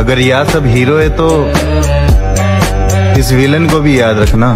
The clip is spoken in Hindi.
अगर यह सब हीरो है तो इस विलन को भी याद रखना।